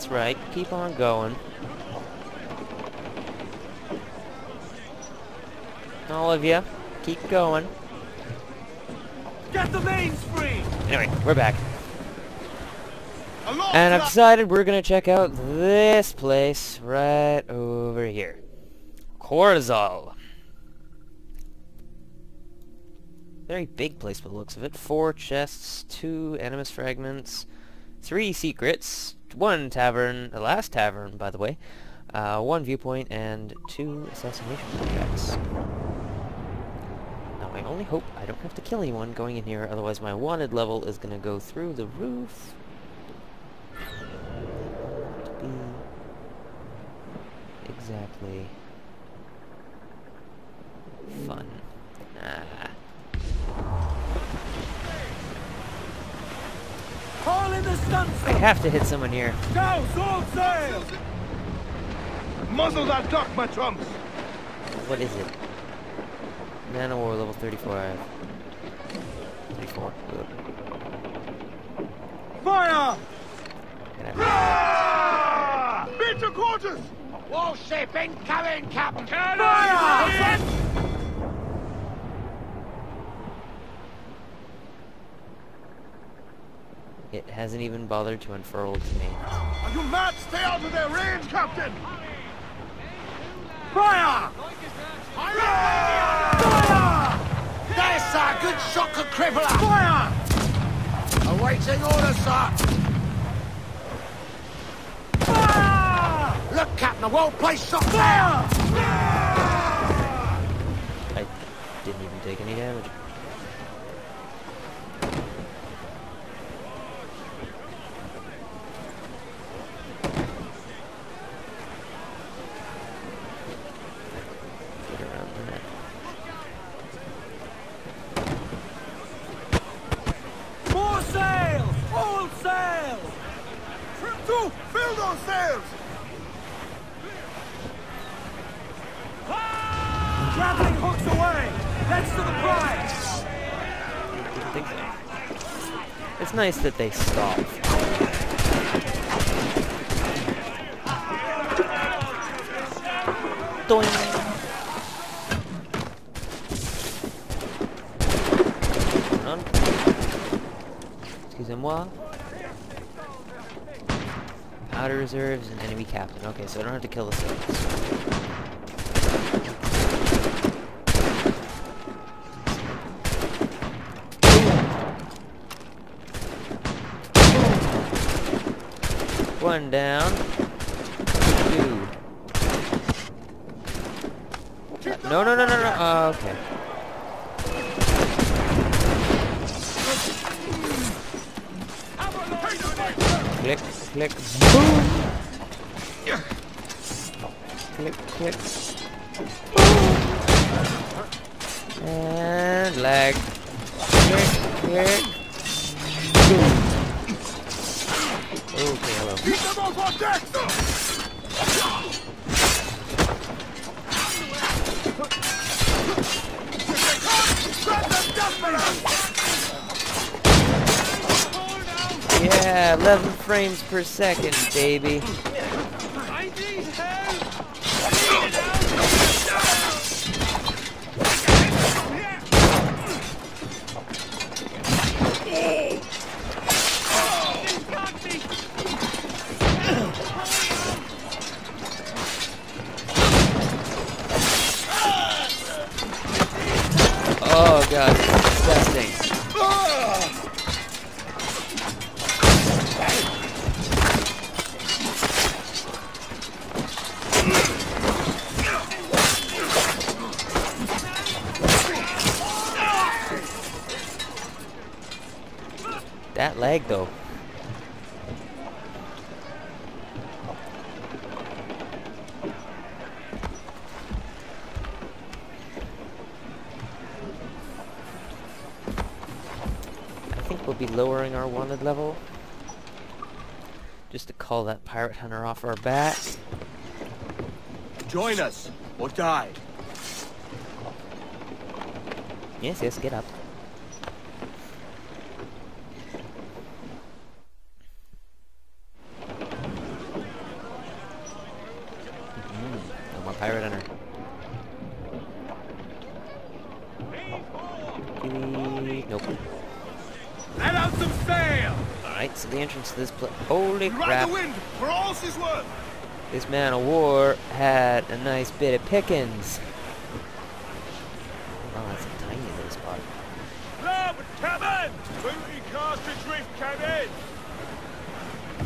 That's right. Keep on going. All of you, keep going. Get the mains free! Anyway, we're back. And I've decided we're gonna check out this place right over here. Corozal. Very big place by the looks of it. Four chests, two animus fragments, three secrets, one tavern, the last tavern, by the way, uh, one viewpoint, and two assassination contracts. Now, I only hope I don't have to kill anyone going in here, otherwise my wanted level is going to go through the roof. To be exactly fun. Ah. Haul in the I have to hit someone here. Go, sword sail! Muzzle that duck, my trumps! What is it? Man O' War level 35. 34. Ugh. Fire! Get out. Ah! Beat to quarters! Warship incoming, Captain! Fire! It hasn't even bothered to unfurl its main. Are you mad? Stay out of their range, Captain! Fire! There's a good shocker crippler! Fire! Awaiting orders, sir! Fire! Look, Captain, a well-placed shot there! Fire! I didn't even take any damage. Get around the net. More sails! All sails! Two! Fill those sails! Grappling hooks away! That's to the prize! Didn't think so. It's nice that they stop. Doing. Excusez-moi. Powder reserves and enemy captain. Okay, so I don't have to kill the sailors. One down. Two. Uh, no, no, no, no, no. Oh, okay. Click, click, boom. Click, click, boom. And lag. Click, click, Yeah, 11 frames per second, baby. God, disgusting. That leg though. Lowering our wanted level. Just to call that pirate hunter off our back. Join us, or die. Yes, yes, get up. maybe? Nope. Let out some sail! Alright, so the entrance to this place. Holy crap. the wind for all she's worth! This man of war had a nice bit of pickings. Oh, that's a tiny little spot. Larboard cabin! Booty cast adrift cabin!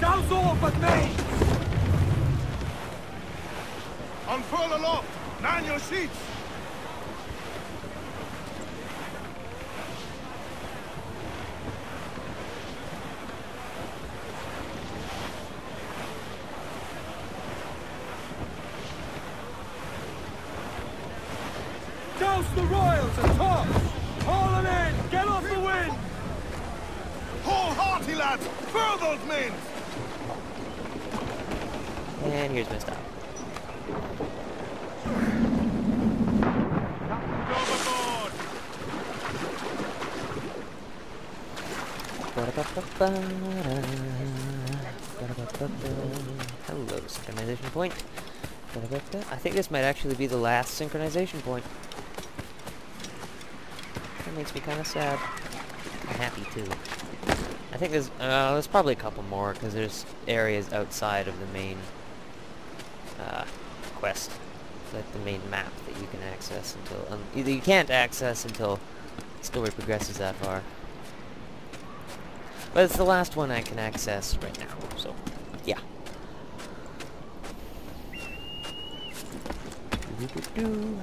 Douse all but me! Unfurl aloft! Man your sheets! Douse the royals and tops! Haul them in! Get off the wind! Haul hearty, lads! Furl those men! And here's my stop. Hello, synchronization point. I think this might actually be the last synchronization point. That makes me kind of sad. I'm happy too. I think there's uh, there's probably a couple more because there's areas outside of the main uh, quest, like the main map that you can access until um, you can't access until the story progresses that far. But it's the last one I can access right now, so yeah. Doo-doo-doo-doo.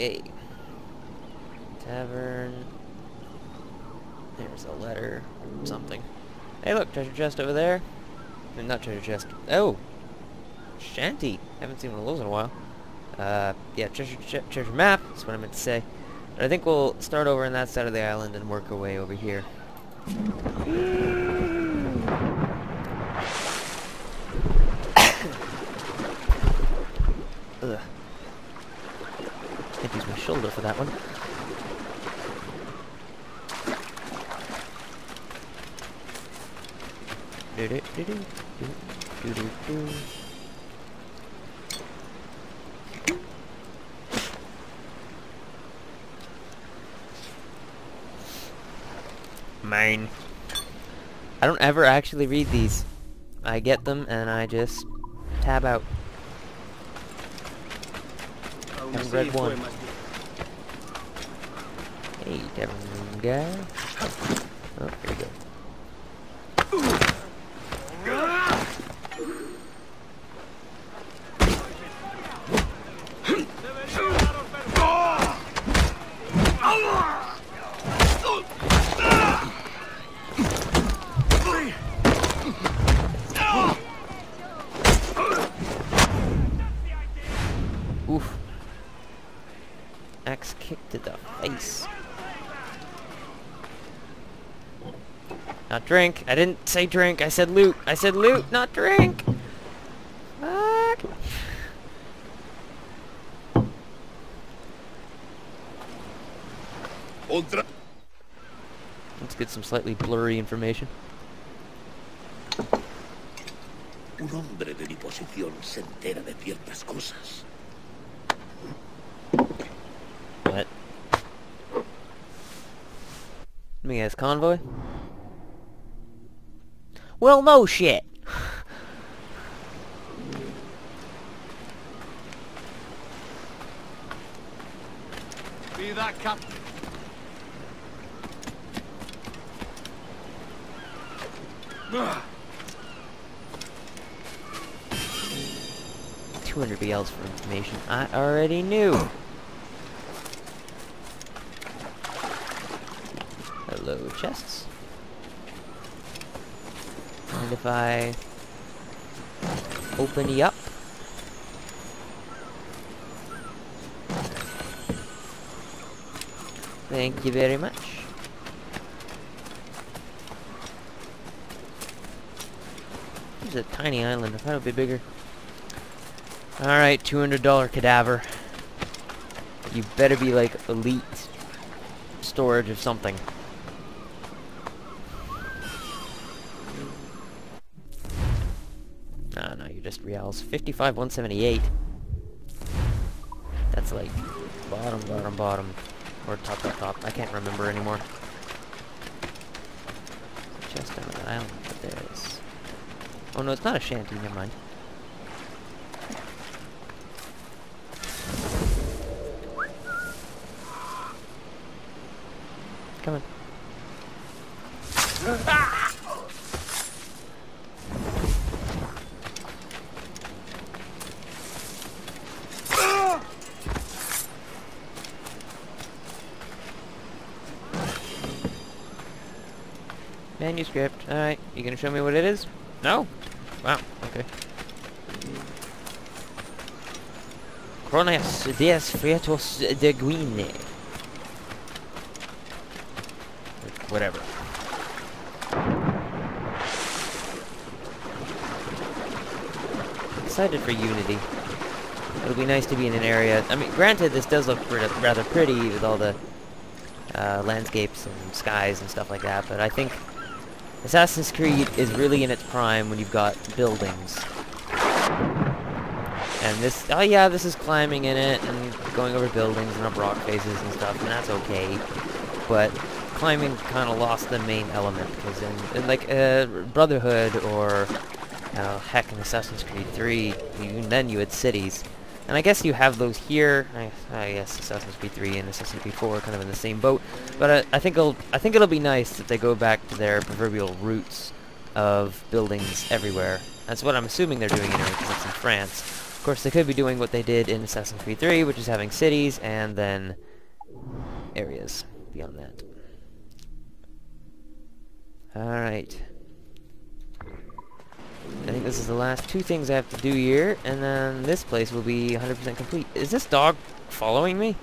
Okay. Tavern. There's a letter. Something. Hey look, treasure chest over there. Uh, Not treasure chest. Oh! Shanty. Haven't seen one of those in a while. Uh, yeah, treasure, treasure map. That's what I meant to say. But I think we'll start over on that side of the island and work our way over here. Can't use my shoulder for that one. Do do do do do do do do. Mine. I don't ever actually read these. I get them and I just tab out. Haven't read one. Hey, Devon guy. Oh, here we go. Oof. Axe kick to the face. Not drink. I didn't say drink. I said loot. I said loot, not drink. Fuck. Ultra. Let's get some slightly blurry information. Un hombre de mi posición se entera de ciertas cosas. What? Let me guess, convoy? Well, no shit. Be that captain. 200 BLs for information I already knew. Hello, chests. And if I open you up, thank you very much. This is a tiny island. I thought it would be bigger. Alright, $200 cadaver. You better be like elite storage of something. Just reals. 55, 178. That's like bottom, bottom, bottom. Or top, top, top. I can't remember anymore. Chest on an island, but there's... Oh no, it's not a shanty, never mind. Come on. Manuscript. Alright, you gonna show me what it is? No? Wow, okay. Crones dies fritos de guine. Whatever. Excited for Unity. It'll be nice to be in an area. I mean, granted, this does look rather pretty with all the uh, landscapes and skies and stuff like that, but I think Assassin's Creed is really in its prime when you've got buildings. And this, oh yeah, this is climbing in it and going over buildings and up rock faces and stuff, and that's okay. But climbing kind of lost the main element, because in, in, like uh, Brotherhood or uh, heck in Assassin's Creed 3, you, then you had cities. And I guess you have those here. I, I guess Assassin's Creed 3 and Assassin's Creed 4 are kind of in the same boat. But I, I think it'll I think it'll be nice if they go back to their proverbial roots of buildings everywhere. That's what I'm assuming they're doing anyway, because it's in France. Of course, they could be doing what they did in Assassin's Creed 3, which is having cities and then areas beyond that. Alright. I think this is the last two things I have to do here, and then this place will be 100% complete. Is this dog following me?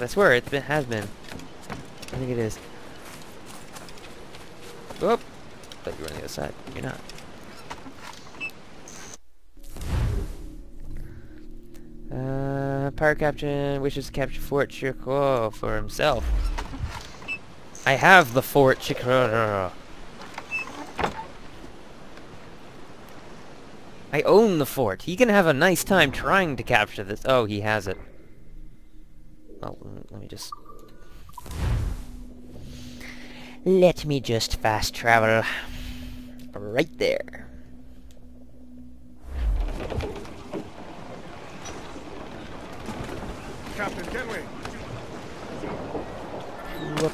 I swear, it has been. I think it is. Whoop! Thought you were on the other side. You're not. Uh, Pirate Captain wishes to capture Fort Chico for himself. I have the Fort Chico. I own the fort. He can have a nice time trying to capture this. Oh, he has it. Well, let me just... Let me just fast travel. Right there. Captain, get away. Whoop.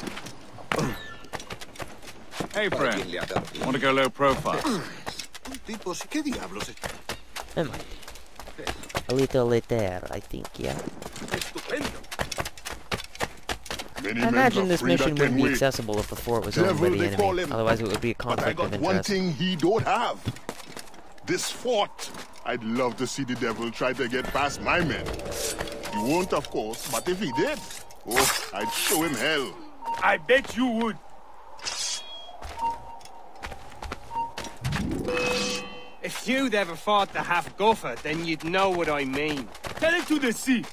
Hey, friend. Want to go low profile? Tipos, ¿qué diablos? Never mind. A little later, I think, yeah. Estupendo. Many I imagine this mission wouldn't be accessible if the fort was owned by Devil the enemy. him. Otherwise it would be a But I conflict of got one thing he don't have. This fort. I'd love to see the devil try to get past my men. He won't, of course, but if he did, oh, I'd show him hell. I bet you would. If you'd ever fought the Hafgufa, then you'd know what I mean. Tell it to the sea.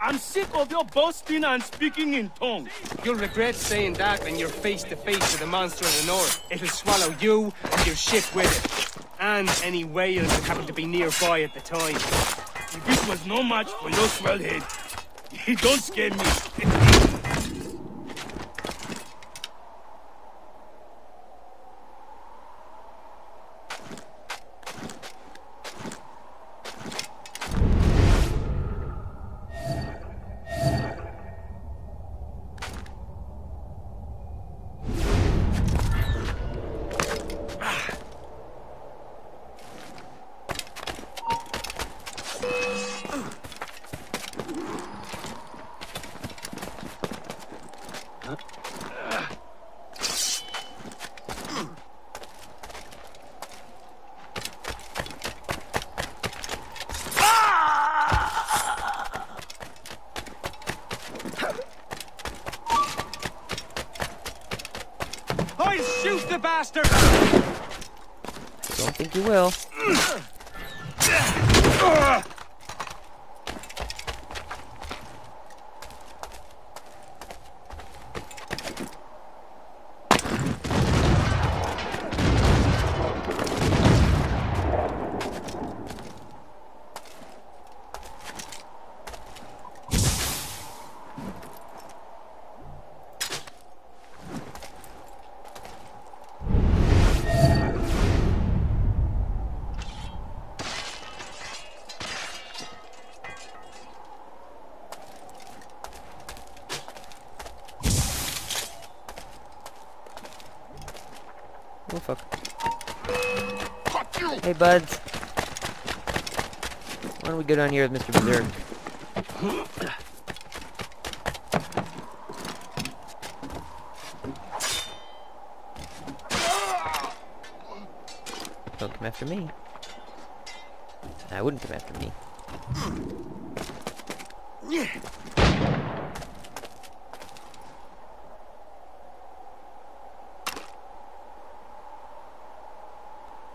I'm sick of your boasting and speaking in tongues. You'll regret saying that when you're face to face with a monster of the north. It'll swallow you and your ship with it. And any whales that happen to be nearby at the time. This was no match for your swell head. He don't scare me. I shoot the bastard! Don't think you will. Oh fuck. Hey buds. Why don't we go down here with Mr. Berserk? Don't come after me. I wouldn't come after me.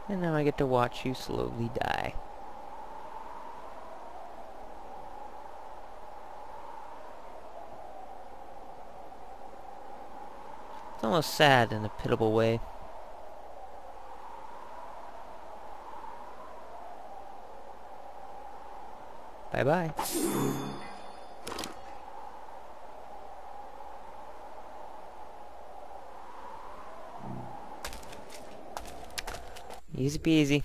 And now I get to watch you slowly die. It's almost sad in a pitiable way. Bye-bye. Easy peasy.